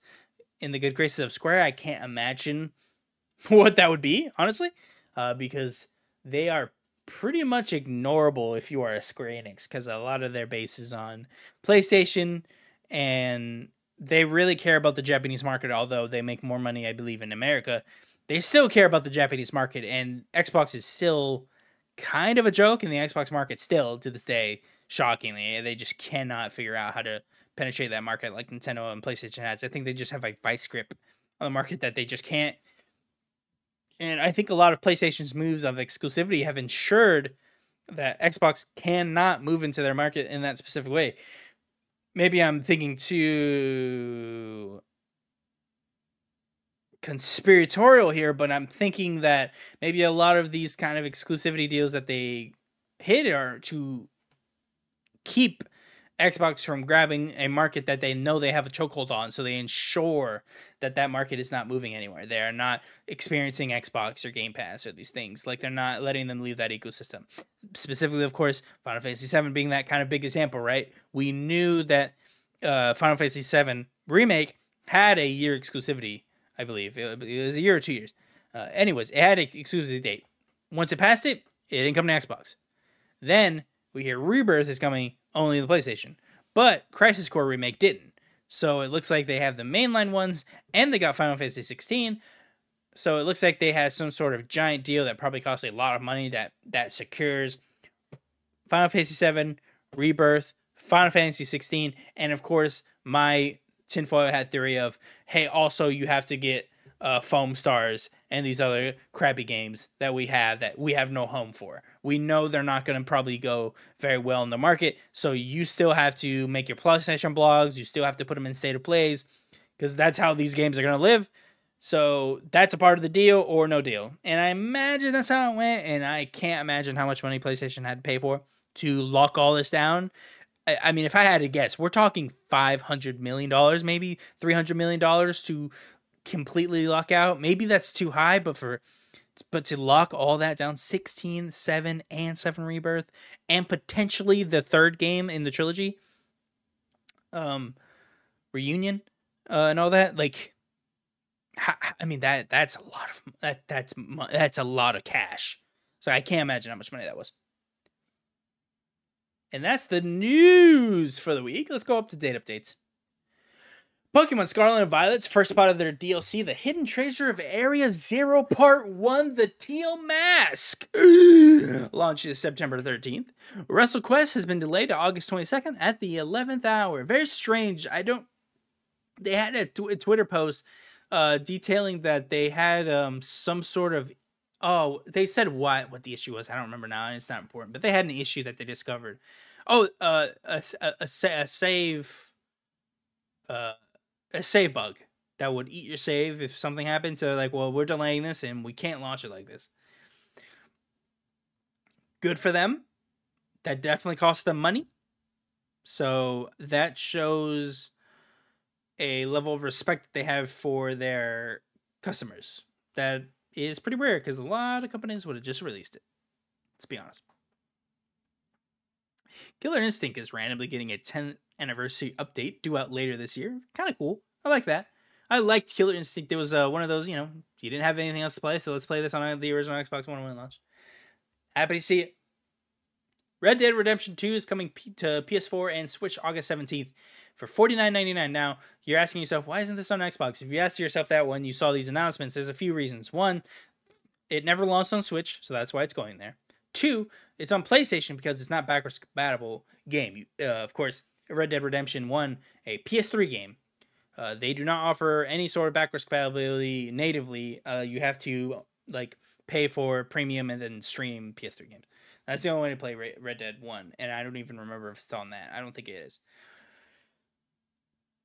A: in the good graces of Square. I can't imagine what that would be, honestly, uh, because they are pretty much ignorable if you are a Square Enix, because a lot of their base is on PlayStation, and they really care about the Japanese market, although they make more money, I believe, in America. They still care about the Japanese market, and Xbox is still kind of a joke in the Xbox market still to this day. Shockingly, they just cannot figure out how to penetrate that market like Nintendo and PlayStation has. I think they just have a vice grip on the market that they just can't. And I think a lot of PlayStation's moves of exclusivity have ensured that Xbox cannot move into their market in that specific way. Maybe I'm thinking too conspiratorial here, but I'm thinking that maybe a lot of these kind of exclusivity deals that they hit are to keep Xbox from grabbing a market that they know they have a chokehold on, so they ensure that that market is not moving anywhere. They are not experiencing Xbox or Game Pass or these things. Like they're not letting them leave that ecosystem. Specifically, of course, Final Fantasy VII being that kind of big example, right? We knew that uh, Final Fantasy VII remake had a year exclusivity, I believe. It, was a year or two years. Uh, anyways, it had an exclusivity date. Once it passed it, it didn't come to Xbox. Then we hear Rebirth is coming only the PlayStation. But Crisis Core Remake didn't. So it looks like they have the mainline ones and they got Final Fantasy 16. So it looks like they had some sort of giant deal that probably cost a lot of money that that secures Final Fantasy 7, Rebirth, Final Fantasy 16, and of course my tinfoil hat theory of hey, also you have to get uh, Foamstars and these other crappy games that we have that we have no home for. We know they're not going to probably go very well in the market, so you still have to make your PlayStation blogs. You still have to put them in state of plays because that's how these games are going to live. So that's a part of the deal or no deal. And I imagine that's how it went. And I can't imagine how much money PlayStation had to pay for to lock all this down. I, mean, if I had to guess, we're talking $500 million, maybe $300 million to completely lock out. Maybe that's too high, but for but to lock all that down 16 7 and 7 rebirth and potentially the third game in the trilogy um reunion uh, and all that like i mean that that's a lot of that that's that's a lot of cash so i can't imagine how much money that was and that's the news for the week let's go up to date updates Pokemon Scarlet and Violet's first part of their DLC, The Hidden Treasure of Area Zero Part 1, The Teal Mask, launches September 13th. WrestleQuest has been delayed to August 22nd at the 11th hour. Very strange. I don't. They had a Twitter post uh, detailing that they had um, some sort of. Oh, they said what what the issue was. I don't remember now, it's not important. But they had an issue that they discovered. Oh, uh, a, a, a, save. Uh, a save bug that would eat your save if something happened. So like, well, we're delaying this and we can't launch it like this. Good for them. That definitely cost them money. So that shows a level of respect they have for their customers. That is pretty rare because a lot of companies would have just released it. Let's be honest. Killer Instinct is randomly getting a 10th anniversary update due out later this year. Kind of cool. I like that. I liked Killer Instinct. It was uh, one of those, you know, you didn't have anything else to play, so let's play this on the original Xbox One when it launched. Happy to see it. Red Dead Redemption 2 is coming P- to PS4 and Switch August 17th for $49.99. Now, you're asking yourself, why isn't this on Xbox? If you asked yourself that when you saw these announcements, there's a few reasons. One, it never launched on Switch, so that's why it's going there. Two, it's on PlayStation because it's not backwards compatible game. Uh, of course, Red Dead Redemption 1, a PS3 game. Uh, they do not offer any sort of backwards compatibility natively. Uh, you have to like pay for premium and then stream PS3 games. That's the only way to play Red Dead 1, and I don't even remember if it's on that. I don't think it is.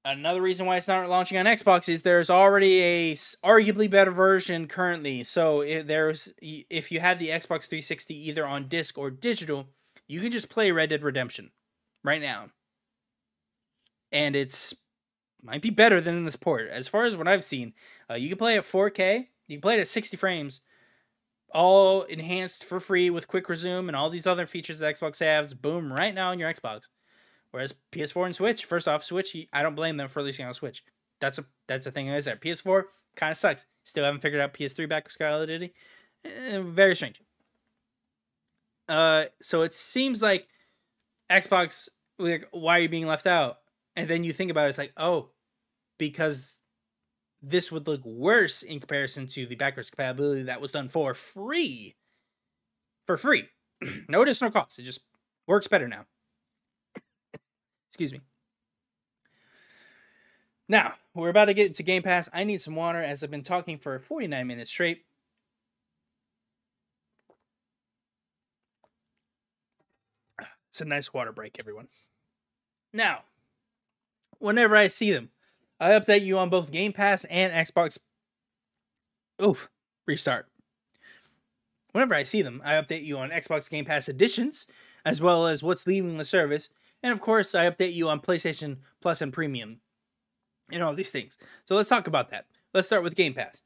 A: Another reason why it's not launching on Xbox is there's already a arguably better version currently. So if there's if you had the Xbox 360 either on disc or digital, you can just play Red Dead Redemption right now and it's might be better than this port. As far as what I've seen, uh, you can play at 4K. You can play it at 60 frames, all enhanced for free with quick resume and all these other features that Xbox has. Boom, right now on your Xbox. Whereas PS4 and Switch, first off, Switch, I don't blame them for releasing on Switch. That's a that's the thing is that PS4 kind of sucks. Still haven't figured out PS3 backwards compatibility. Eh, very strange. Uh, so it seems like Xbox, like, why are you being left out? and then you think about it, it's like, oh, because this would look worse in comparison to the backwards compatibility that was done for free. For free. no additional cost. It just works better now. Excuse me. Now, we're about to get into Game Pass. I need some water as I've been talking for 49 minutes straight. It's a nice water break, everyone. Now, whenever I see them. I update you on both Game Pass and Xbox Oh, restart. Whenever I see them, I update you on Xbox Game Pass editions, as well as what's leaving the service. And of course, I update you on PlayStation Plus and Premium and all these things. So let's talk about that. Let's start with Game Pass.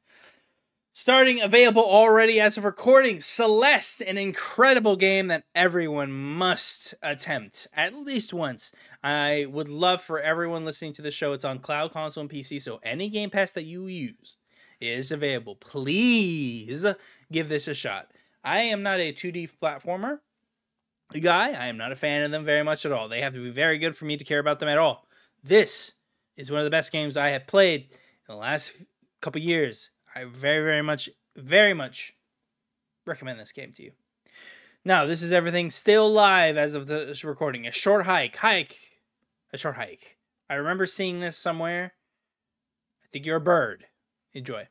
A: Starting available already as of recording, Celeste, an incredible game that everyone must attempt at least once. I would love for everyone listening to the show. It's on cloud, console, and PC, so any Game Pass that you use is available. Please give this a shot. I am not a 2D platformer guy. I am not a fan of them very much at all. They have to be very good for me to care about them at all. This is one of the best games I have played in the last couple years. I very, very much, very much recommend this game to you. Now, this is everything still live as of this recording. A short hike, hike, a short hike. I remember seeing this somewhere. I think you're a bird. Enjoy.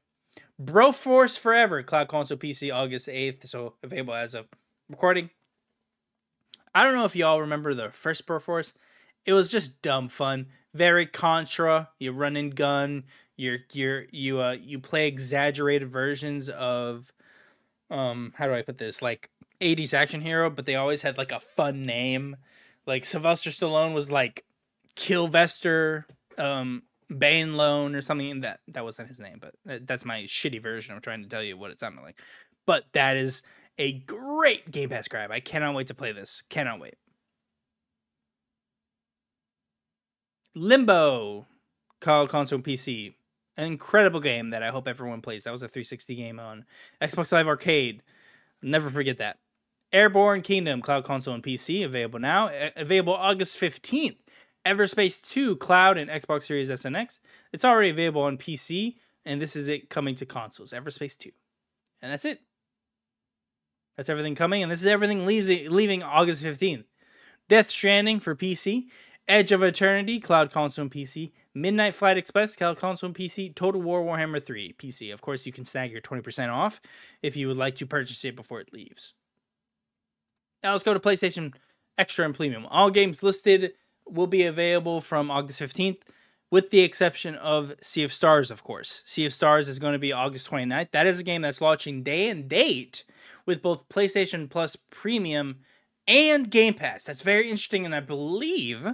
A: Broforce Forever, Cloud Console PC, August 8th, so available as of recording. I don't know if y'all remember the first Broforce. It was just dumb fun. Very Contra. You run and gun. You're you're you uh you play exaggerated versions of um how do I put this? Like 80s action hero, but they always had like a fun name. Like Sylvester Stallone was like Killvester, um Banelone or something. That that wasn't his name, but that's my shitty version I'm trying to tell you what it sounded like. But that is a great Game Pass grab. I cannot wait to play this. Cannot wait. Limbo, call console PC. An incredible game that I hope everyone plays. That was a 360 game on Xbox Live Arcade. Never forget that. Airborne Kingdom, cloud console and PC, available now. A- available August 15th. Everspace 2 Cloud and Xbox Series S and X. It's already available on PC, and this is it coming to consoles. Everspace 2. And that's it. That's everything coming, and this is everything leaving August 15th. Death Stranding for PC. Edge of Eternity, Cloud Console PC. Midnight Fight Express, Cloud Console PC. Total War Warhammer 3, PC. Of course, you can snag your 20% off if you would like to purchase it before it leaves. Now let's go to PlayStation Extra and Premium. All games listed will be available from August 15th, with the exception of Sea of Stars, of course. Sea of Stars is going to be August 29th. That is a game that's launching day and date with both PlayStation Plus Premium and Game Pass. That's very interesting, and I believe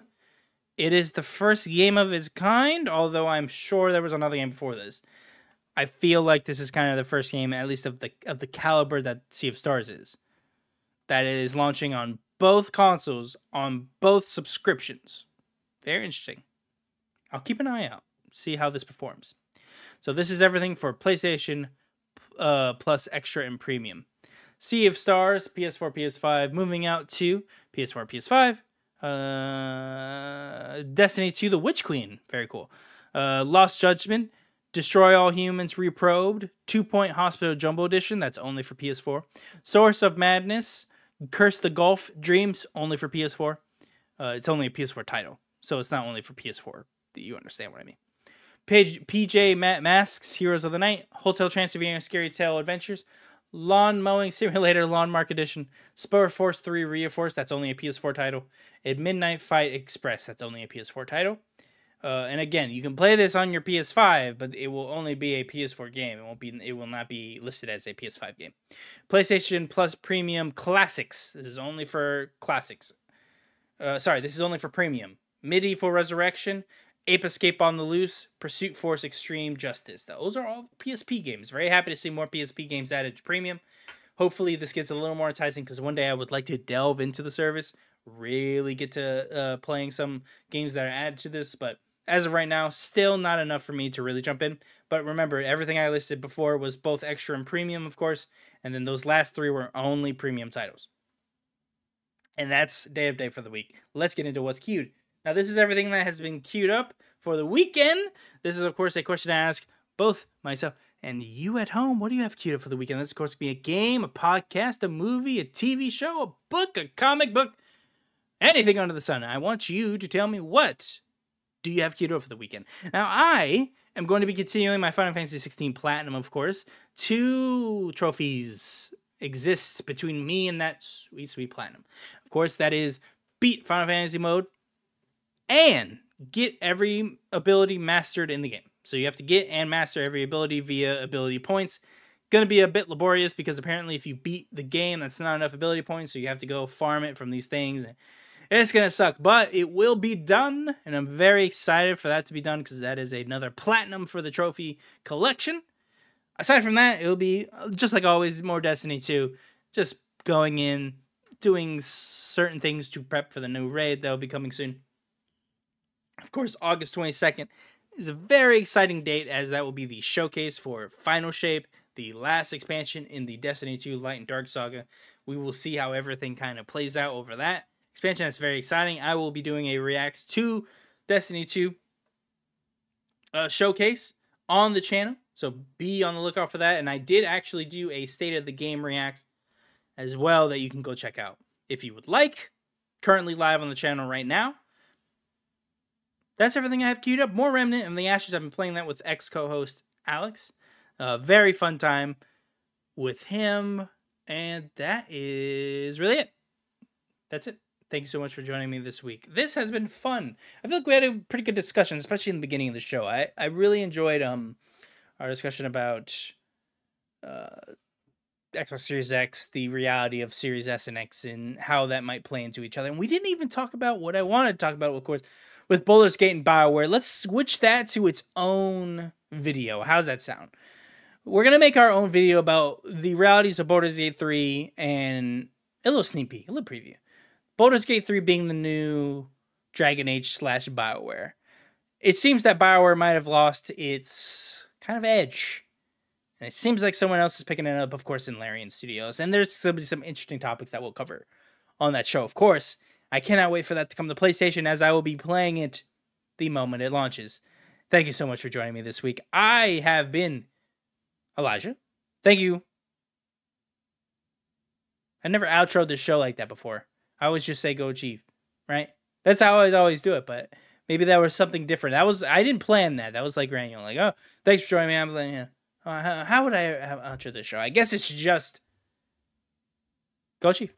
A: it is the first game of its kind, although I'm sure there was another game before this. I feel like this is kind of the first game, at least of the of the caliber that Sea of Stars is, that it is launching on both consoles on both subscriptions. Very interesting. I'll keep an eye out, see how this performs. So this is everything for PlayStation uh, Plus Extra and Premium. Sea of Stars, PS4, PS5, moving out to PS4, PS5. Uh, Destiny 2, The Witch Queen, very cool. Uh, Lost Judgment, Destroy All Humans Reprobed, Two Point Hospital Jumbo Edition, that's only for PS4. Source of Madness, Cursed to Golf Dreams, only for PS4. Uh, it's only a PS4 title, so it's not only for PS4. You understand what I mean. Page, PJ Ma- Masks, Heroes of the Night, Hotel Transylvania, Scary Tale Adventures, Lawn Mowing Simulator, Landmark Edition, Spur Force 3 Reinforced, that's only a PS4 title, and Midnight Fight Express, that's only a PS4 title. Uh, and again, you can play this on your PS5, but it will only be a PS4 game. It won't be. It will not be listed as a PS5 game. PlayStation Plus Premium Classics. This is only for classics. Uh, sorry, this is only for premium. MediEvil Resurrection, Ape Escape on the Loose, Pursuit Force Extreme Justice. Those are all PSP games. Very happy to see more PSP games added to premium. Hopefully, this gets a little more enticing because one day I would like to delve into the service, really get to uh, playing some games that are added to this, but as of right now, still not enough for me to really jump in. But remember, everything I listed before was both extra and premium, of course, and then those last three were only premium titles. And that's day of day for the week. Let's get into what's queued. Now, this is everything that has been queued up for the weekend. This is, of course, a question to ask both myself and you at home. What do you have queued up for the weekend? This, of course, be a game, a podcast, a movie, a TV show, a book, a comic book, anything under the sun. I want you to tell me what do you have queued up for the weekend? Now, I am going to be continuing my Final Fantasy 16 Platinum, of course. Two trophies exist between me and that sweet, sweet Platinum. Of course, that is beat Final Fantasy mode and get every ability mastered in the game. So you have to get and master every ability via ability points. going to be a bit laborious because apparently if you beat the game, that's not enough ability points, so you have to go farm it from these things. It's going to suck, but it will be done, and I'm very excited for that to be done because that is another platinum for the trophy collection. Aside from that, it'll be just like always more Destiny 2, just going in, doing certain things to prep for the new raid that will be coming soon. Of course, August 22nd is a very exciting date as that will be the showcase for Final Shape, the last expansion in the Destiny 2 Light and Dark saga. We will see how everything kind of plays out over that expansion. That's very exciting. I will be doing a reacts to Destiny 2 uh, showcase on the channel. So be on the lookout for that. And I did actually do a state of the game reacts as well that you can go check out if you would like. Currently live on the channel right now. That's everything I have queued up. More Remnant and the Ashes. I've been playing that with ex co-host Alex. A very fun time with him. And that is really it. That's it. Thank you so much for joining me this week. This has been fun. I feel like we had a pretty good discussion, especially in the beginning of the show. I, I really enjoyed um our discussion about uh Xbox Series X, the reality of Series S and X, and how that might play into each other. And we didn't even talk about what I wanted to talk about, of course, with Baldur's Gate and Bioware. Let's switch that to its own video. How's that sound? We're gonna make our own video about the realities of Baldur's Gate 3 and a little sneak peek, a little preview. Baldur's Gate 3 being the new Dragon Age slash Bioware. It seems that Bioware might have lost its kind of edge. And it seems like someone else is picking it up, of course, in Larian Studios. And there's some, some interesting topics that we'll cover on that show, of course. I cannot wait for that to come to PlayStation as I will be playing it the moment it launches. Thank you so much for joining me this week. I have been Elijah. Thank you. I never outroed the show like that before. I always just say go Chief, right? That's how I always do it, but maybe that was something different. That was I didn't plan that. That was like random. Like, oh, thanks for joining me. I'm like, yeah. Uh, how would I outro the show? I guess it's just go Chief.